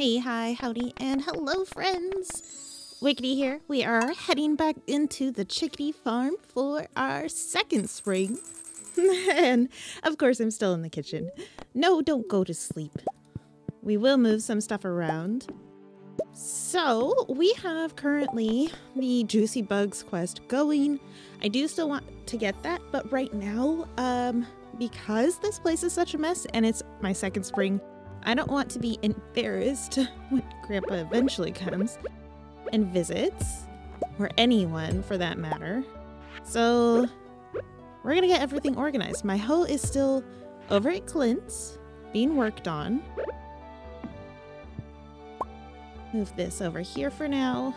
Hey, hi, howdy, and hello, friends! Wickedy here. We are heading back into the Chickady farm for our second spring. and of course, I'm still in the kitchen. No, don't go to sleep. We will move some stuff around. So, we have currently the Juicy Bugs quest going. I do still want to get that, but right now, um, because this place is such a mess and it's my second spring, I don't want to be embarrassed when Grandpa eventually comes and visits, or anyone for that matter. So we're gonna get everything organized. My hoe is still over at Clint's, being worked on. Move this over here for now.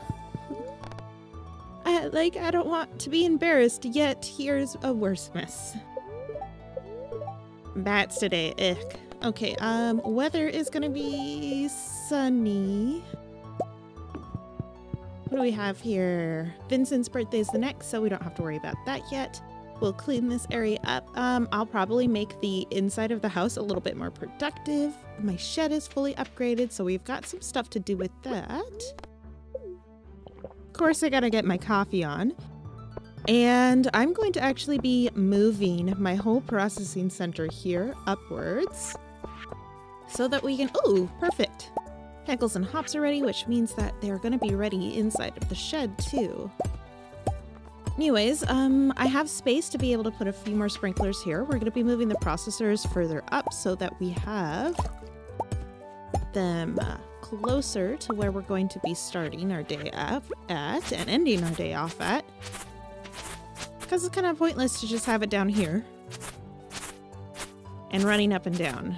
I, like, I don't want to be embarrassed, yet here's a worse mess. Bats today, ick. Okay, um, weather is gonna be sunny. What do we have here? Vincent's birthday is the next, so we don't have to worry about that yet. We'll clean this area up. Um, I'll probably make the inside of the house a little bit more productive. My shed is fully upgraded, so we've got some stuff to do with that. Of course, I gotta get my coffee on. And I'm going to actually be moving my whole processing center here upwards so that we can, ooh, perfect. Pickles and hops are ready, which means that they're gonna be ready inside of the shed too. Anyways, um, I have space to be able to put a few more sprinklers here. We're gonna be moving the processors further up so that we have them uh, closer to where we're going to be starting our day off at and ending our day off at. Because it's kind of pointless to just have it down here and running up and down.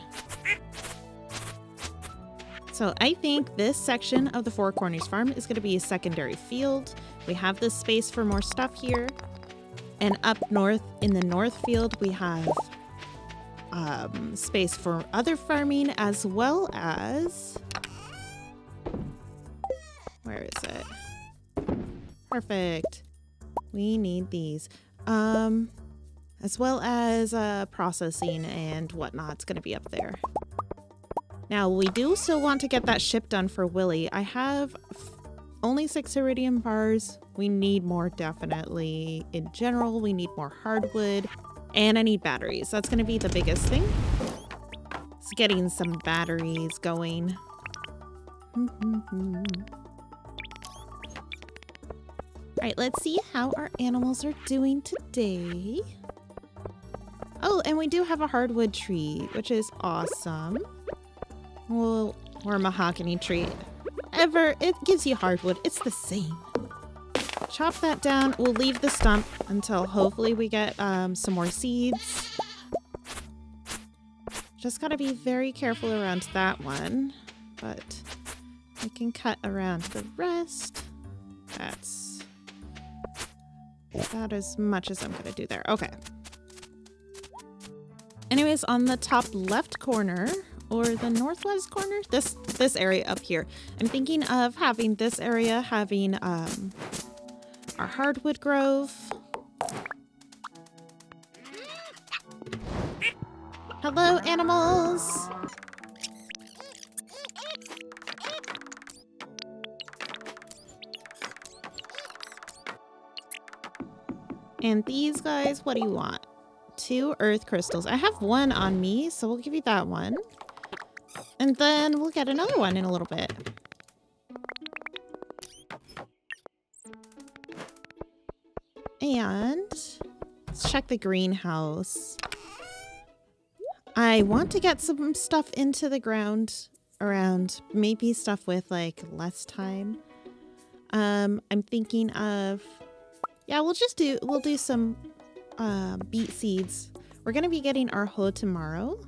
So I think this section of the Four Corners Farm is going to be a secondary field. We have this space for more stuff here. And up north in the north field, we have um, space for other farming as well as... Where is it? Perfect. We need these. Um, as well as uh, processing and whatnot's going to be up there. Now, we do still want to get that ship done for Willy. I have only six iridium bars. We need more, definitely. In general, we need more hardwood. And I need batteries. That's going to be the biggest thing. It's getting some batteries going. Alright, let's see how our animals are doing today. Oh, and we do have a hardwood tree, which is awesome. Well, or a mahogany tree. Ever, it gives you hardwood. It's the same. Chop that down. We'll leave the stump until hopefully we get um, some more seeds. Just gotta be very careful around that one. But I can cut around the rest. That's about as much as I'm gonna do there. Okay. Anyways, on the top left corner, or the northwest corner this this area up here. I'm thinking of having this area having um our hardwood grove. Hello animals. And these guys what do you want? Two earth crystals. I have one on me so we'll give you that one and then we'll get another one in a little bit. And let's check the greenhouse. I want to get some stuff into the ground around maybe stuff with like less time. Um, I'm thinking of, yeah, we'll just do, we'll do some uh, beet seeds. We're going to be getting our hoe tomorrow.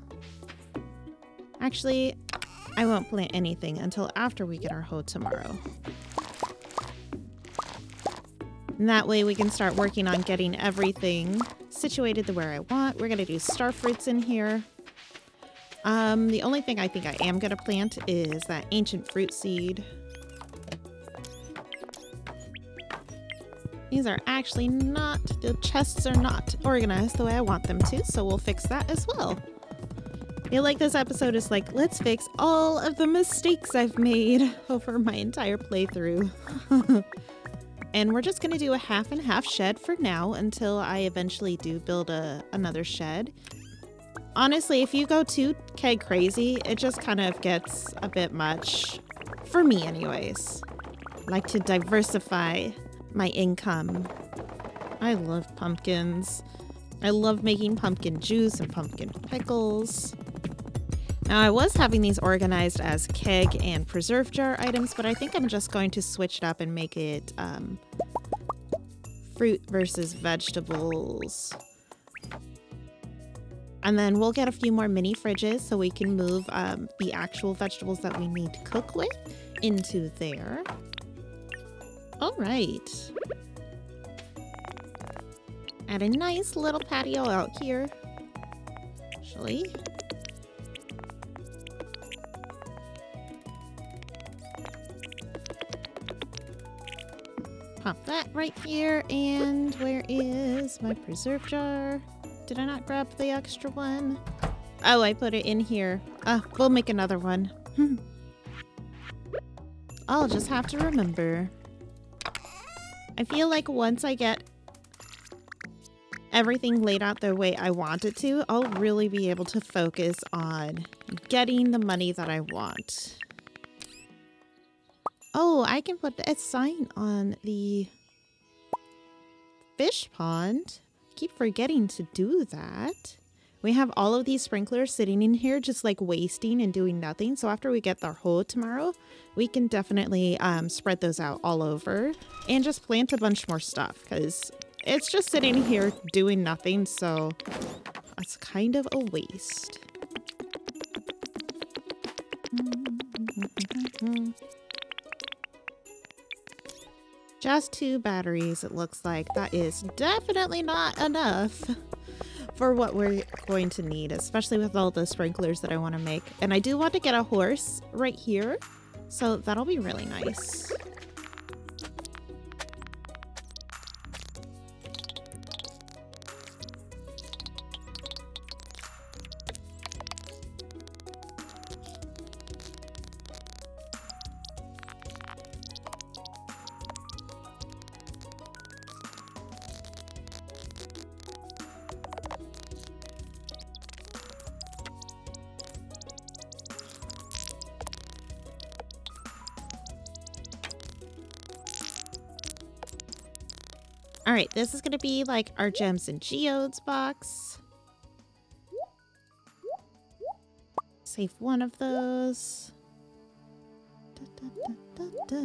Actually, I won't plant anything until after we get our hoe tomorrow. And that way we can start working on getting everything situated the where I want. We're going to do star fruits in here. Um, the only thing I think I am going to plant is that ancient fruit seed. These are actually not, the chests are not organized the way I want them to, so we'll fix that as well. Feel like this episode is like, let's fix all of the mistakes I've made over my entire playthrough. and we're just gonna do a half and half shed for now until I eventually do build a another shed. Honestly, if you go too keg crazy, it just kind of gets a bit much. For me anyways. Like to diversify my income. I love pumpkins. I love making pumpkin juice and pumpkin pickles. Now, I was having these organized as keg and preserve jar items, but I think I'm just going to switch it up and make it um, fruit versus vegetables. And then we'll get a few more mini fridges so we can move um, the actual vegetables that we need to cook with into there. All right. Add a nice little patio out here. Actually. Pop that right here. And where is my preserve jar? Did I not grab the extra one? Oh, I put it in here. Ah, we'll make another one. I'll just have to remember. I feel like once I get everything laid out the way I want it to, I'll really be able to focus on getting the money that I want. Oh, I can put a sign on the fish pond. keep forgetting to do that. We have all of these sprinklers sitting in here just like wasting and doing nothing. So after we get the hole tomorrow, we can definitely um, spread those out all over and just plant a bunch more stuff because it's just sitting here doing nothing. So it's kind of a waste. Just two batteries, it looks like. That is definitely not enough for what we're going to need, especially with all the sprinklers that I want to make. And I do want to get a horse right here, so that'll be really nice. Right, this is going to be like our gems and geodes box. Save one of those. Da, da, da,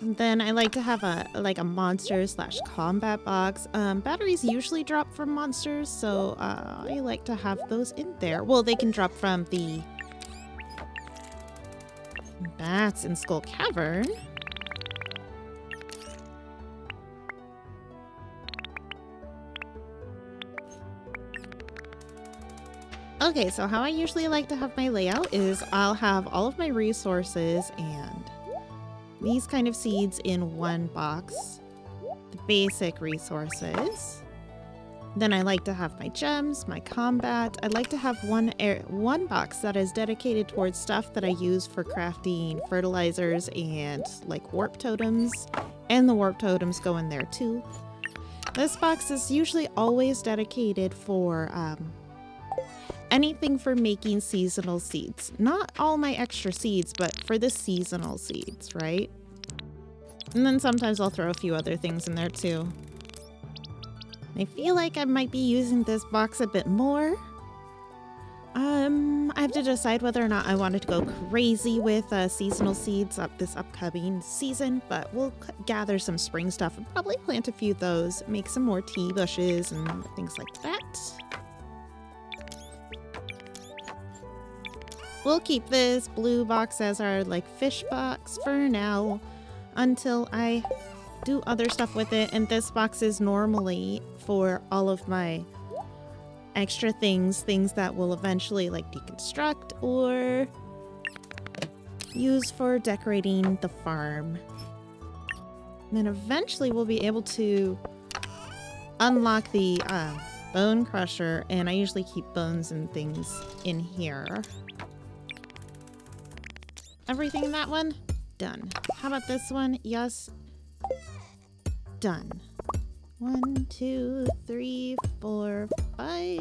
and then I like to have a like a monster slash combat box. Um, batteries usually drop from monsters, so uh, I like to have those in there. Well, they can drop from the bats in Skull Cavern. Okay, so how I usually like to have my layout is I'll have all of my resources and these kind of seeds in one box. The basic resources. Then I like to have my gems, my combat. I like to have one air, one box that is dedicated towards stuff that I use for crafting fertilizers and like warp totems. And the warp totems go in there too. This box is usually always dedicated for um, anything for making seasonal seeds. Not all my extra seeds, but for the seasonal seeds, right? And then sometimes I'll throw a few other things in there too. I feel like I might be using this box a bit more. Um, I have to decide whether or not I wanted to go crazy with uh, seasonal seeds up this upcoming season, but we'll gather some spring stuff and probably plant a few of those, make some more tea bushes and things like that. We'll keep this blue box as our like fish box for now until I do other stuff with it. And this box is normally for all of my extra things, things that will eventually like deconstruct or use for decorating the farm. And then eventually we'll be able to unlock the uh, bone crusher, and I usually keep bones and things in here. Everything in that one? Done. How about this one? Yes. Done. One, two, three, four, five.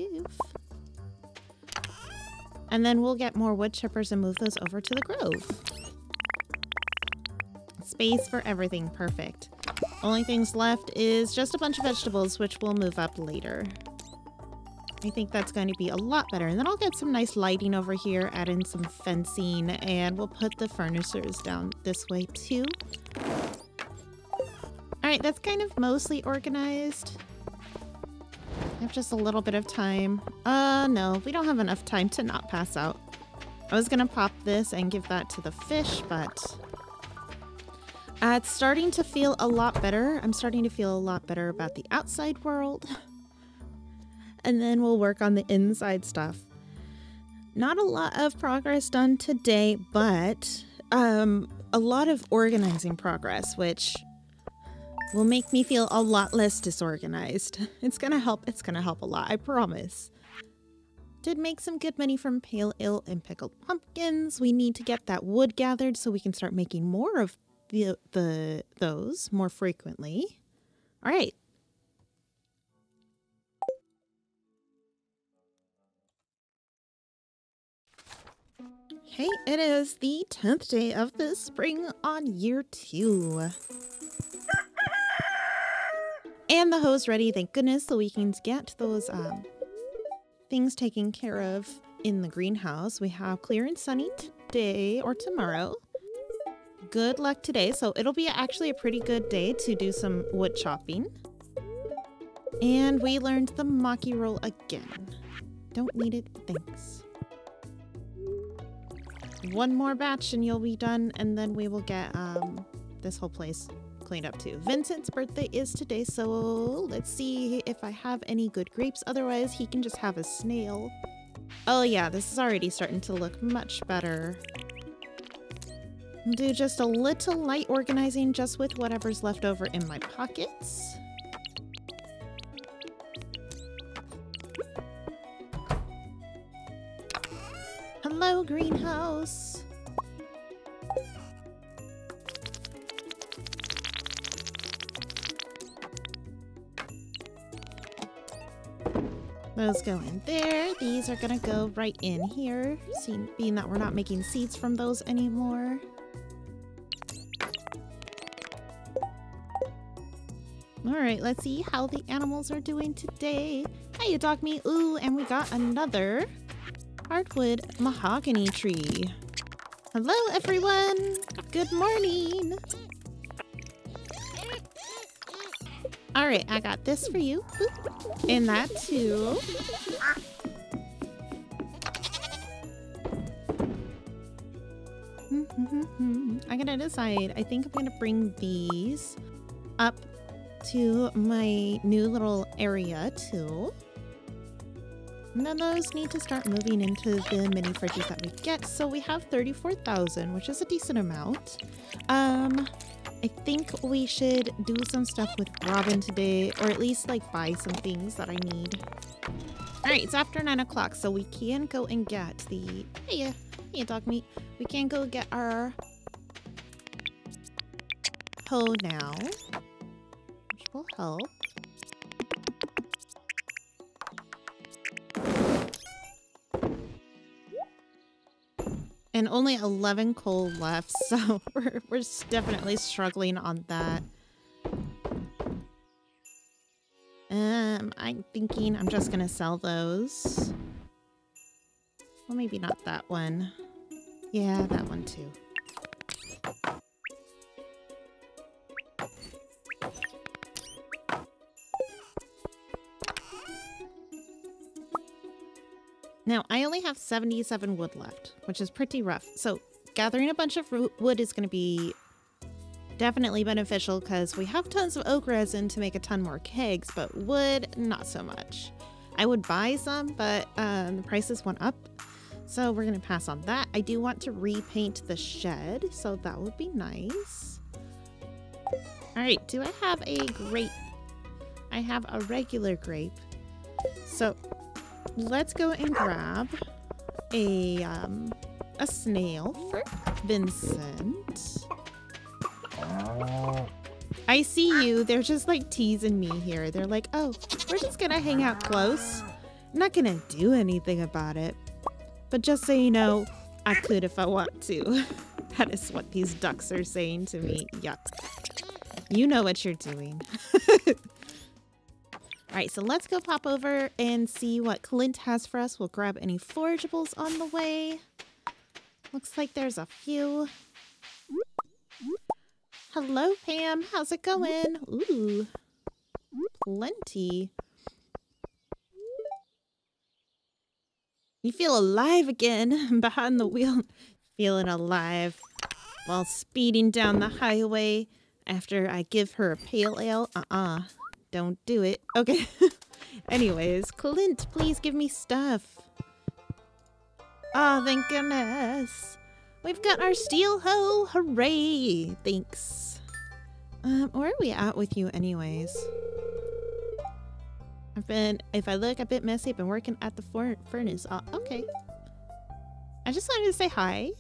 And then we'll get more wood chippers and move those over to the grove. Space for everything. Perfect. Only things left is just a bunch of vegetables, which we'll move up later. I think that's going to be a lot better. And then I'll get some nice lighting over here, add in some fencing, and we'll put the furnitures down this way too. All right, that's kind of mostly organized. I have just a little bit of time. Uh, no, we don't have enough time to not pass out. I was gonna pop this and give that to the fish, but uh, it's starting to feel a lot better. I'm starting to feel a lot better about the outside world. and then we'll work on the inside stuff. Not a lot of progress done today, but um, a lot of organizing progress, which will make me feel a lot less disorganized. It's gonna help. It's gonna help a lot, I promise. Did make some good money from pale ale and pickled pumpkins. We need to get that wood gathered so we can start making more of the, the those more frequently. All right, Hey, it is the 10th day of the spring on year two. and the hoe's ready, thank goodness, so we can get those um, things taken care of in the greenhouse. We have clear and sunny today or tomorrow. Good luck today. So it'll be actually a pretty good day to do some wood chopping. And we learned the maki roll again. Don't need it, thanks one more batch and you'll be done, and then we will get um, this whole place cleaned up too. Vincent's birthday is today, so let's see if I have any good grapes. Otherwise, he can just have a snail. Oh yeah, this is already starting to look much better. Do just a little light organizing just with whatever's left over in my pockets. Hello, greenhouse. Those go in there. These are gonna go right in here, seeing, being that we're not making seeds from those anymore. Alright, let's see how the animals are doing today. Hiya, dog me. Ooh, and we got another hardwood mahogany tree. Hello, everyone. Good morning. All right, I got this for you. And that too. I'm gonna decide. I think I'm gonna bring these up to my new little area too. And then those need to start moving into the mini fridges that we get. So we have 34,000, which is a decent amount. Um, I think we should do some stuff with Robin today, or at least like buy some things that I need. All right, it's after nine o'clock, so we can go and get the, hey, hey dog meat. We can go get our hoe now, which will help. And only 11 coal left, so we're, we're definitely struggling on that. Um, I'm thinking I'm just gonna sell those. Well, maybe not that one. Yeah, that one too. Now, I only have 77 wood left, which is pretty rough. So gathering a bunch of wood is going to be definitely beneficial because we have tons of oak resin to make a ton more kegs, but wood, not so much. I would buy some, but um, the prices went up. So we're going to pass on that. I do want to repaint the shed, so that would be nice. All right, do I have a grape? I have a regular grape. So let's go and grab a um a snail for Vincent. I see you. They're just like teasing me here. They're like, oh, we're just gonna hang out close. Not gonna do anything about it. But just so you know, I could if I want to. that is what these ducks are saying to me. Yuck. You know what you're doing. All right, so let's go pop over and see what Clint has for us. We'll grab any forageables on the way. Looks like there's a few. Hello, Pam. How's it going? Ooh, plenty. You feel alive again behind the wheel. Feeling alive while speeding down the highway after I give her a pale ale. Uh-uh. Don't do it. Okay. Anyways, Clint, please give me stuff. Oh, thank goodness. We've got our steel hoe. Hooray. Thanks. Um, where are we at with you anyways? I've been, if I look a bit messy, I've been working at the for furnace. Uh, okay. I just wanted to say hi.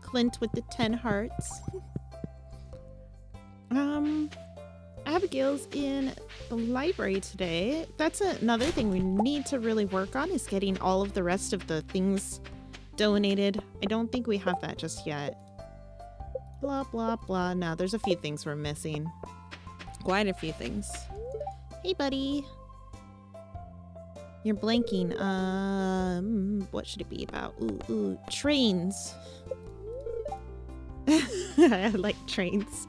Clint with the 10 hearts. um, Abigail's in the library today. That's another thing we need to really work on is getting all of the rest of the things donated. I don't think we have that just yet. Blah, blah, blah. Now, there's a few things we're missing. Quite a few things. Hey, buddy. You're blanking. Um, what should it be about? Ooh, ooh, trains. I like trains.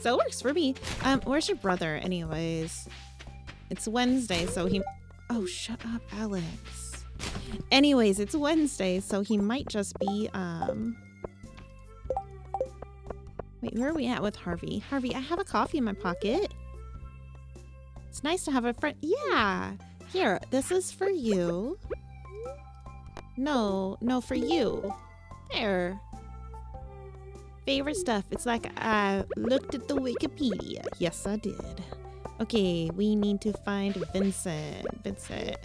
So it works for me. Um, where's your brother anyways? It's Wednesday, so he... Oh, shut up, Alex. Anyways, it's Wednesday, so he might just be, um... Wait, where are we at with Harvey? Harvey, I have a coffee in my pocket. It's nice to have a friend. Yeah. Here, this is for you. No, no, for you. There favorite stuff. It's like I looked at the Wikipedia. Yes, I did. Okay, we need to find Vincent. Vincent.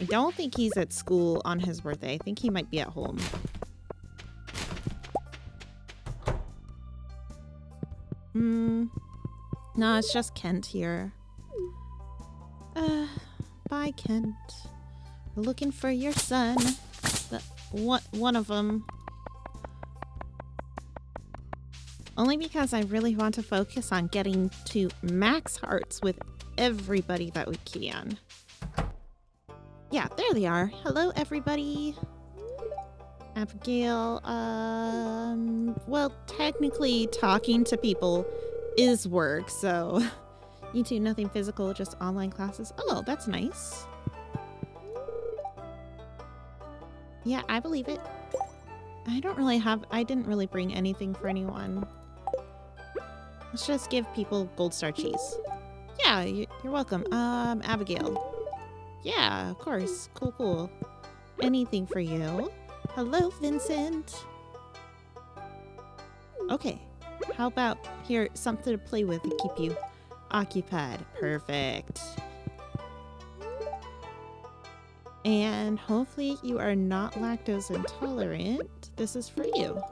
I don't think he's at school on his birthday. I think he might be at home. Hmm. No, it's just Kent here. Uh, bye, Kent. We're looking for your son. The, one, one of them. Only because I really want to focus on getting to max hearts with everybody that we can. Yeah, there they are. Hello, everybody. Abigail, um, well, technically talking to people is work, so you two, nothing physical, just online classes. Oh, that's nice. Yeah, I believe it. I don't really have, I didn't really bring anything for anyone. Let's just give people gold star cheese. Yeah, you're welcome. Um, Abigail. Yeah, of course. Cool, cool. Anything for you. Hello, Vincent. Okay. How about here, something to play with and keep you occupied. Perfect. And hopefully you are not lactose intolerant. This is for you.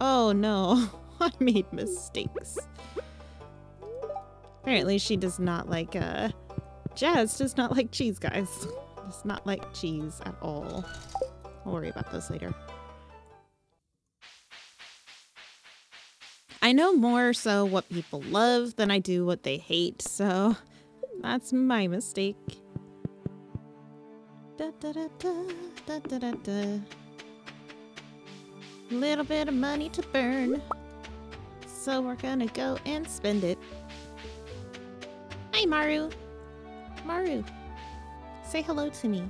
Oh no, I made mistakes. Apparently she does not like, uh, Jas does not like cheese, guys. Does not like cheese at all. I'll worry about those later. I know more so what people love than I do what they hate, so that's my mistake. Da, da, da, da, da, da, da. Little bit of money to burn. So we're gonna go and spend it. Hi, Maru. Maru, say hello to me.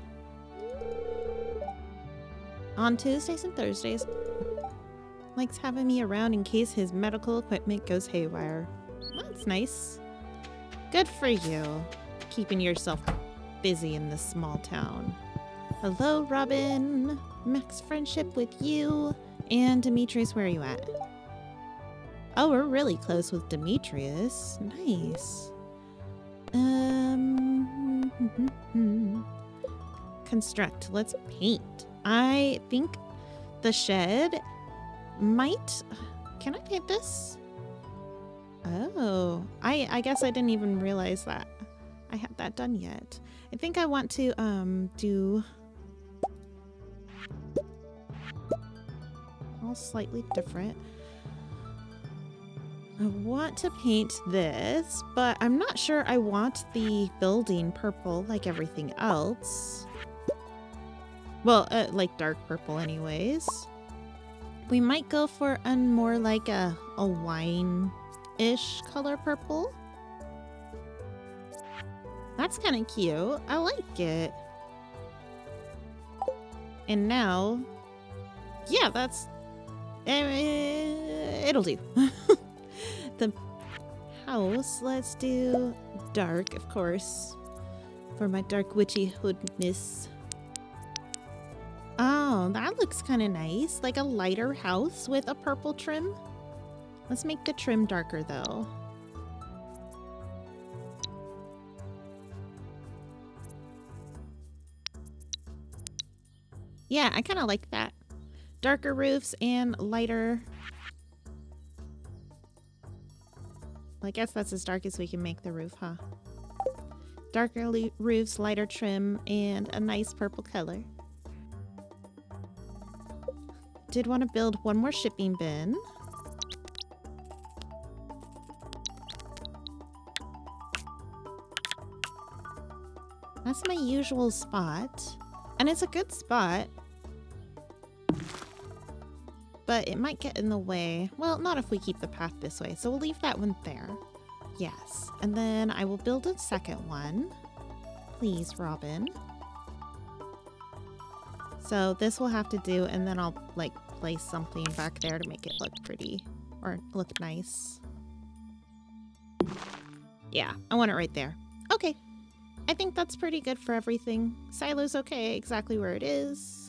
On Tuesdays and Thursdays, likes having me around in case his medical equipment goes haywire. That's nice. Good for you, keeping yourself busy in this small town. Hello, Robin. Max friendship with you. And Demetrius, where are you at? Oh, we're really close with Demetrius. Nice. Um, construct. Let's paint. I think the shed might. Can I paint this? Oh, I I guess I didn't even realize that I had that done yet. I think I want to um do all slightly different. I want to paint this, but I'm not sure I want the building purple like everything else. Well, uh, like dark purple anyways. We might go for a more like a, a wine-ish color purple. That's kind of cute. I like it. And now, yeah, that's, uh, it'll do. the house, let's do dark, of course, for my dark witchy hoodness. Oh, that looks kind of nice. Like a lighter house with a purple trim. Let's make the trim darker though. Yeah, I kind of like that. Darker roofs and lighter. I guess that's as dark as we can make the roof, huh? Darker roofs, lighter trim, and a nice purple color. Did want to build one more shipping bin. That's my usual spot. And it's a good spot. But it might get in the way. Well, not if we keep the path this way. So we'll leave that one there. Yes. And then I will build a second one. Please, Robin. So this will have to do, and then I'll like place something back there to make it look pretty or look nice. Yeah, I want it right there. Okay. I think that's pretty good for everything. Silo's okay, exactly where it is.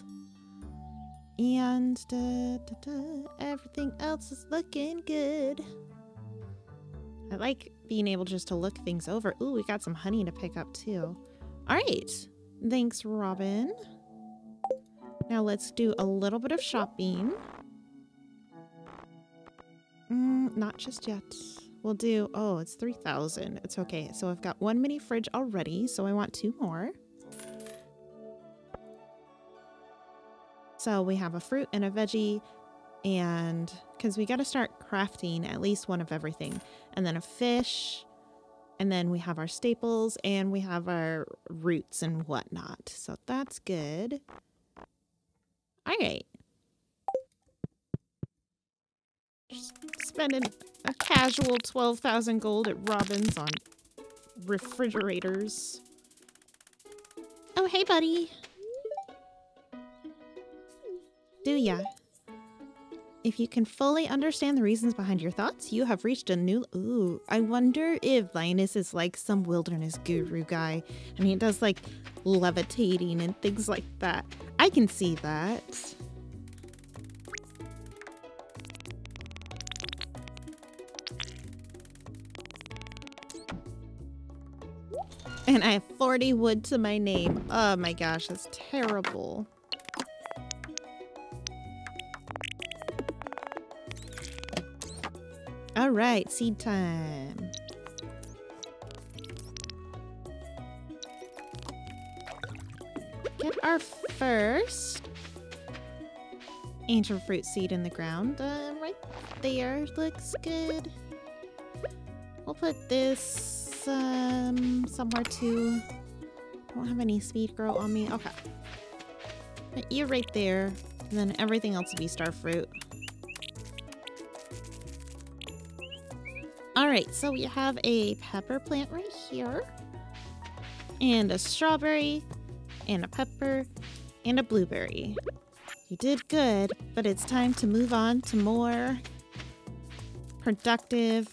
And da, da, da, everything else is looking good. I like being able just to look things over. Ooh, we got some honey to pick up too. All right. Thanks, Robin. Now let's do a little bit of shopping. Mm, not just yet. We'll do, oh, it's 3,000. It's okay. So I've got one mini fridge already, so I want two more. So we have a fruit and a veggie and because we got to start crafting at least one of everything and then a fish and then we have our staples and we have our roots and whatnot. So that's good. All right. Spending a casual 12,000 gold at Robin's on refrigerators. Oh, hey, buddy. Do ya? If you can fully understand the reasons behind your thoughts, you have reached a new... Ooh, I wonder if Linus is like some wilderness guru guy. I mean, he does like levitating and things like that. I can see that. And I have 40 wood to my name. Oh my gosh, that's terrible. All right, seed time. Get our first ancient fruit seed in the ground. Uh, right there looks good. We'll put this um, somewhere too. I don't have any speed grow on me. Okay. Put you right there. And then everything else will be star fruit. All right, so we have a pepper plant right here, and a strawberry, and a pepper, and a blueberry. You did good, but it's time to move on to more productive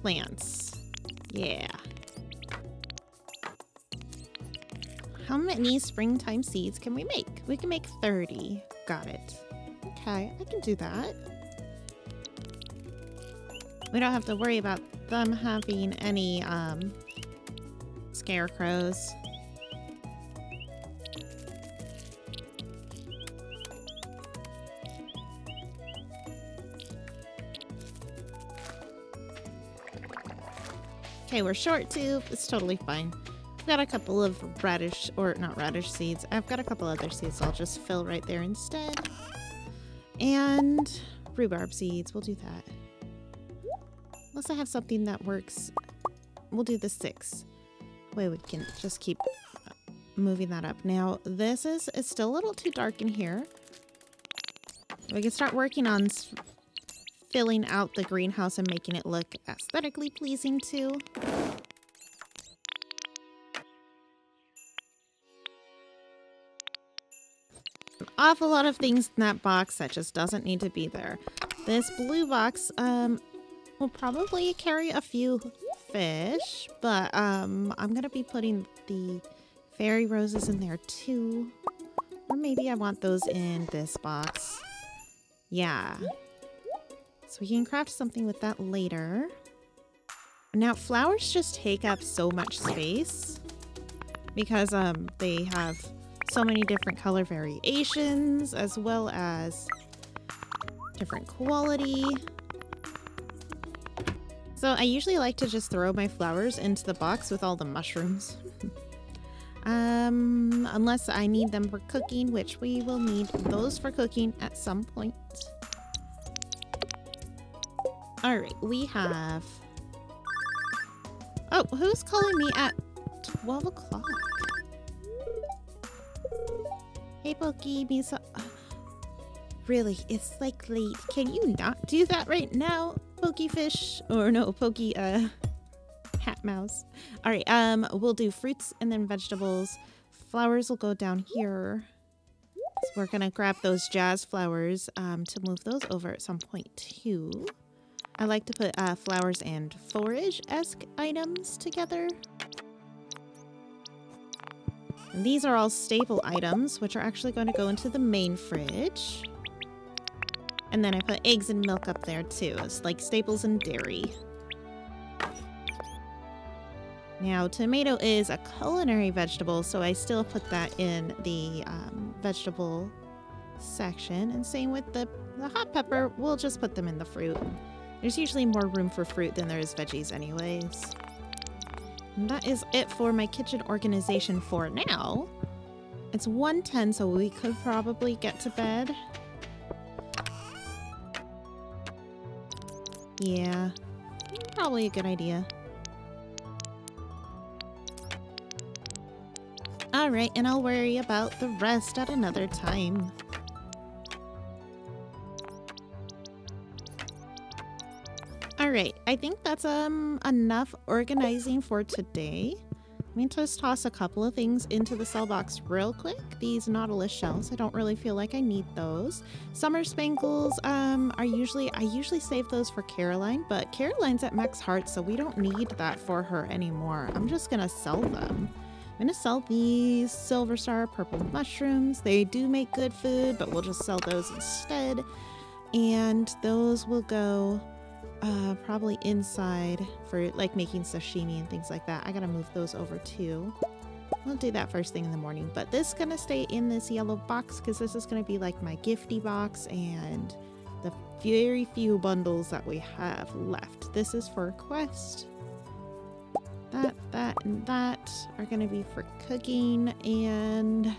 plants. Yeah. How many springtime seeds can we make? We can make 30. Got it. Okay, I can do that. We don't have to worry about them having any um, scarecrows. Okay, we're short too. It's totally fine. I've got a couple of radish, or not radish seeds. I've got a couple other seeds I'll just fill right there instead. And rhubarb seeds. We'll do that. I have something that works. We'll do the six. Way we can just keep moving that up. Now, this is it's still a little too dark in here. We can start working on filling out the greenhouse and making it look aesthetically pleasing too. An awful lot of things in that box that just doesn't need to be there. This blue box um, will probably carry a few fish, but um, I'm to be putting the fairy roses in there too. Or maybe I want those in this box. Yeah, so we can craft something with that later. Now, flowers just take up so much space because um, they have so many different color variations as well as different quality. So I usually like to just throw my flowers into the box with all the mushrooms. um, unless I need them for cooking, which we will need those for cooking at some point. All right, we have... Oh, who's calling me at 12 o'clock? Hey, Pokey, Misa. Really, it's like late. Can you not do that right now, Pokefish? Or no, Pokey, uh, Hat Mouse. All right, um, we'll do fruits and then vegetables. Flowers will go down here. So we're gonna grab those jazz flowers um, to move those over at some point too. I like to put uh, flowers and forage-esque items together. And these are all staple items, which are actually going to go into the main fridge. And then I put eggs and milk up there too. It's like staples and dairy. Now, tomato is a culinary vegetable, so I still put that in the um, vegetable section. And same with the, the hot pepper, we'll just put them in the fruit. There's usually more room for fruit than there is veggies anyways. And that is it for my kitchen organization for now. It's 1.10, so we could probably get to bed. Yeah, probably a good idea. Alright, and I'll worry about the rest at another time. Alright, I think that's um enough organizing for today. Let me just toss a couple of things into the sell box real quick. These Nautilus shells, I don't really feel like I need those. Summer Spangles um, are usually, I usually save those for Caroline, but Caroline's at max heart, so we don't need that for her anymore. I'm just gonna sell them. I'm gonna sell these Silver Star purple mushrooms. They do make good food, but we'll just sell those instead. And those will go uh, probably inside for like making sashimi and things like that. I gotta move those over too. I'll do that first thing in the morning, but this is gonna stay in this yellow box because this is gonna be like my gifty box and the very few bundles that we have left. This is for a quest. That, that, and that are gonna be for cooking and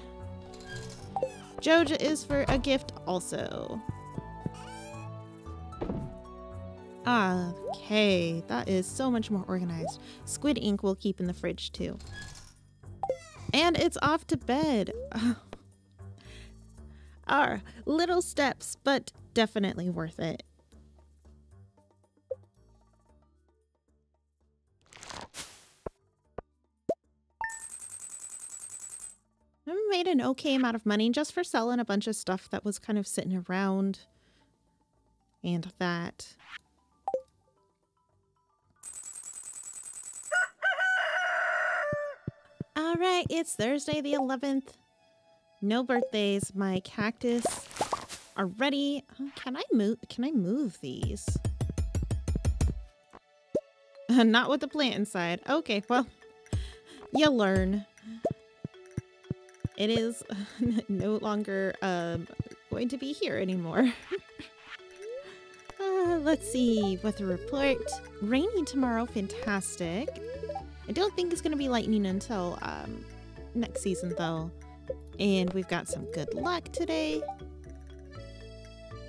Joja is for a gift also. Okay, that is so much more organized. Squid ink we'll keep in the fridge too. And it's off to bed. Are little steps, but definitely worth it. I made an okay amount of money just for selling a bunch of stuff that was kind of sitting around. And that. All right, it's Thursday the 11th. No birthdays. My cactus are ready. Oh, can I move? Can I move these? Not with the plant inside. Okay, well, you learn. It is no longer um, going to be here anymore. uh, let's see. Weather report. Rainy tomorrow. Fantastic. I don't think it's going to be lightning until um, next season, though. And we've got some good luck today.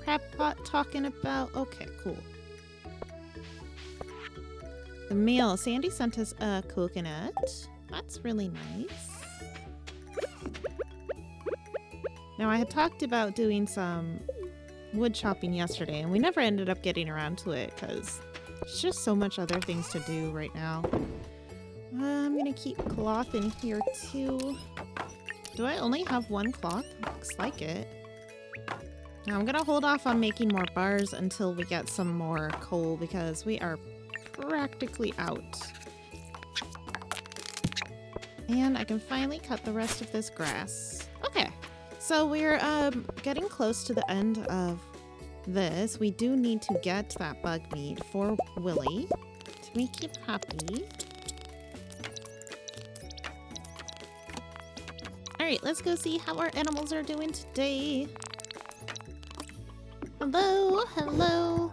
Crab pot talking about... Okay, cool. The mail. Sandy sent us a coconut. That's really nice. Now, I had talked about doing some wood chopping yesterday, and we never ended up getting around to it because there's just so much other things to do right now. I'm gonna keep cloth in here too. Do I only have one cloth? Looks like it. I'm gonna hold off on making more bars until we get some more coal because we are practically out. And I can finally cut the rest of this grass. Okay, so we're um, getting close to the end of this. We do need to get that bug meat for Willy to make him happy. Alright, let's go see how our animals are doing today. Hello, hello.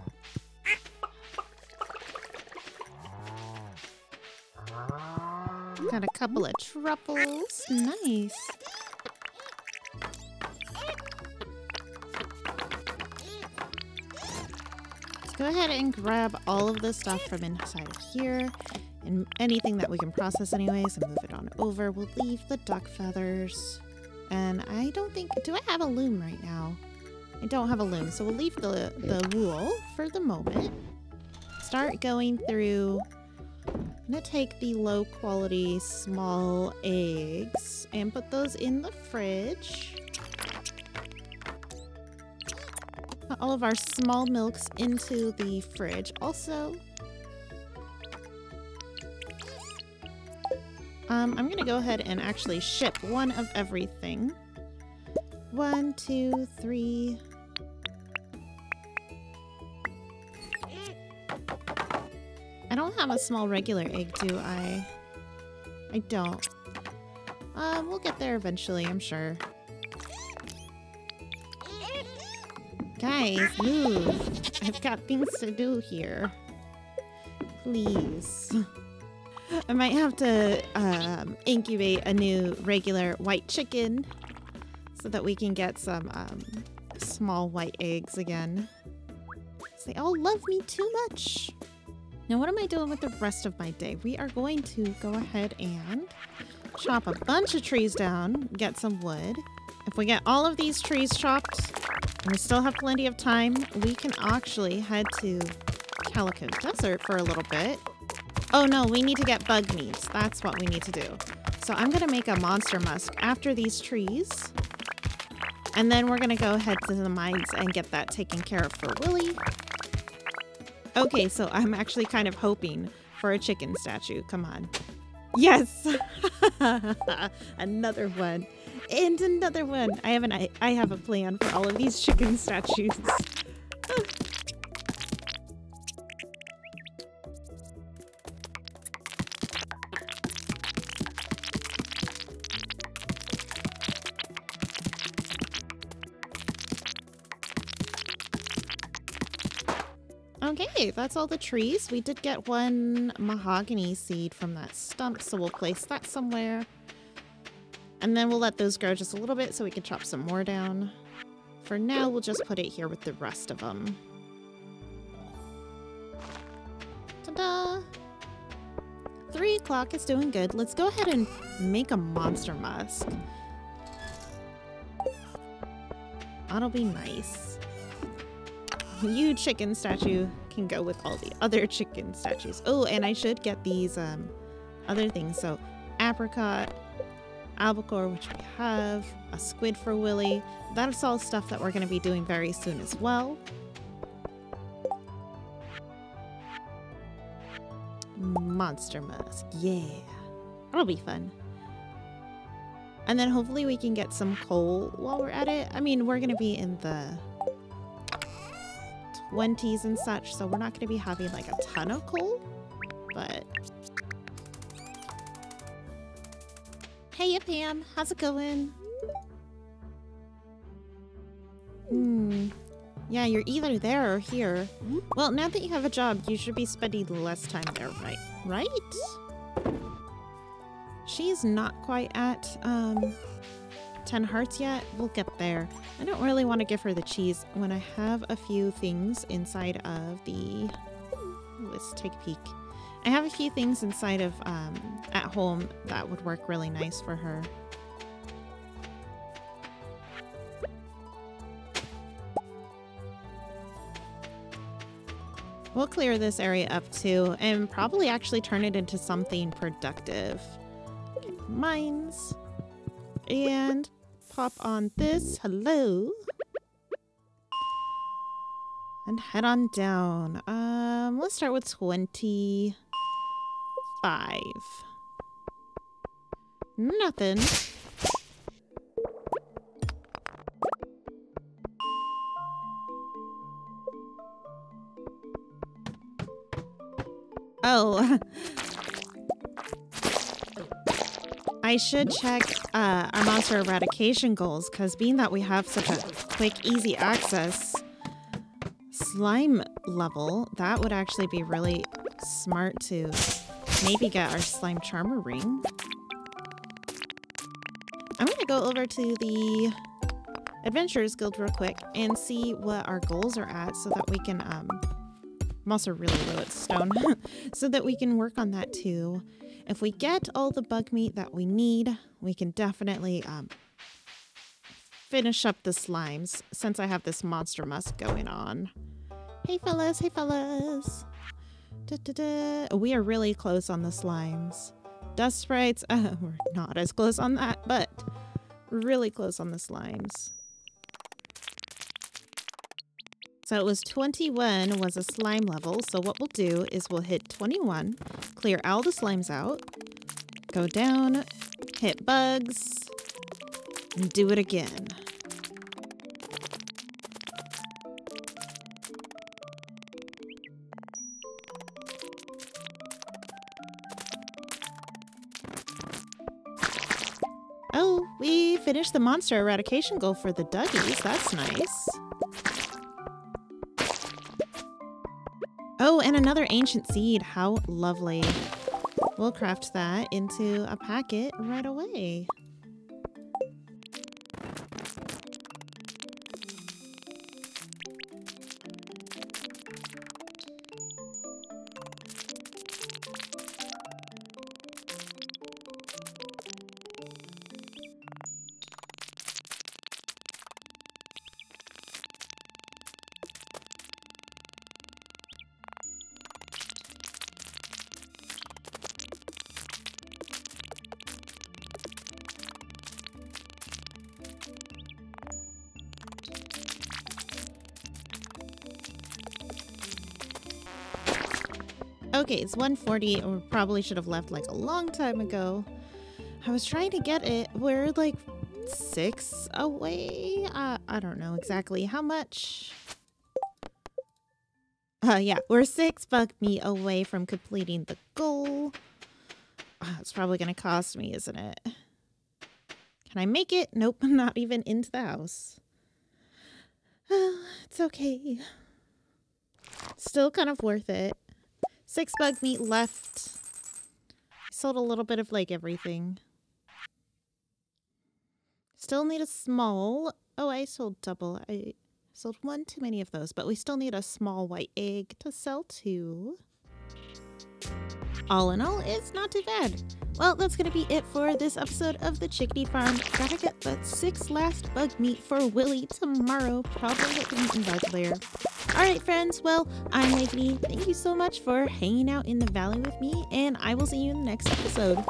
Got a couple of truffles. Nice. Let's go ahead and grab all of the stuff from inside of here and anything that we can process anyways and move it on over. We'll leave the duck feathers. And I don't think, do I have a loom right now? I don't have a loom, so we'll leave the, the wool for the moment. Start going through I'm gonna take the low quality small eggs and put those in the fridge. Put all of our small milks into the fridge also. Um, I'm gonna go ahead and actually ship one of everything. One, two, three, I don't have a small regular egg, do I? I don't. Um, we'll get there eventually, I'm sure. Guys, move. I've got things to do here. Please. I might have to um, incubate a new regular white chicken so that we can get some um, small white eggs again. They all love me too much. Now what am I doing with the rest of my day? We are going to go ahead and chop a bunch of trees down, get some wood. If we get all of these trees chopped, and we still have plenty of time, we can actually head to Calico Desert for a little bit. Oh no, we need to get bug meats. That's what we need to do. So I'm gonna make a monster musk after these trees. And then we're gonna go head to the mines and get that taken care of for Willy. Okay, so I'm actually kind of hoping for a chicken statue. Come on. Yes! another one. And another one. I have an I, I have a plan for all of these chicken statues. That's all the trees. We did get one mahogany seed from that stump, so we'll place that somewhere. And then we'll let those grow just a little bit so we can chop some more down. For now, we'll just put it here with the rest of them. Ta-da! Three o'clock is doing good. Let's go ahead and make a monster musk. That'll be nice. You chicken statue can go with all the other chicken statues. Oh, and I should get these um, other things. So apricot, albacore, which we have, a squid for Willy. That's all stuff that we're going to be doing very soon as well. Monster Musk. Yeah. That'll be fun. And then hopefully we can get some coal while we're at it. I mean, we're going to be in the 20s and such, so we're not going to be having like a ton of coal, but Hey, Pam. How's it going? Hmm. Yeah, you're either there or here. Well, now that you have a job, you should be spending less time there, right? Right? She's not quite at um, 10 hearts yet. We'll get there. I don't really want to give her the cheese when I have a few things inside of the... Let's take a peek. I have a few things inside of um, at home that would work really nice for her. We'll clear this area up too and probably actually turn it into something productive. Mines. And pop on this. Hello. And head on down. Um, let's start with 25. Nothing. Oh. I should check uh, our monster eradication goals, because being that we have such a quick, easy access slime level, that would actually be really smart to maybe get our slime charmer ring. I'm going to go over to the Adventurers Guild real quick and see what our goals are at so that we can um, I'm also really low at stone, so that we can work on that too. If we get all the bug meat that we need, we can definitely um, finish up the slimes since I have this monster musk going on. Hey fellas, hey fellas. Da, da, da. We are really close on the slimes. Dust sprites, uh, we're not as close on that, but really close on the slimes. So it was 21 was a slime level. So what we'll do is we'll hit 21, clear all the slimes out, go down, hit bugs, and do it again. Oh, we finished the monster eradication goal for the Duggies. That's nice. Oh, and another ancient seed. How lovely. We'll craft that into a packet right away. Okay, it's 140. We probably should have left like a long time ago. I was trying to get it. We're like six away. Uh, I don't know exactly how much. Uh, yeah, we're six bug me away from completing the goal. Uh, it's probably going to cost me, isn't it? Can I make it? Nope, not even into the house. Uh, it's okay. Still kind of worth it. Six bug meat left. Sold a little bit of like everything. Still need a small. Oh, I sold double. I sold one too many of those, but we still need a small white egg to sell too. All in all, it's not too bad. Well, that's going to be it for this episode of the Chickady Farm. Gotta get that six last bug meat for Willy tomorrow. Probably at the Mutant Bug Lair. Alright friends, well, I'm Meganey. Thank you so much for hanging out in the valley with me, and I will see you in the next episode.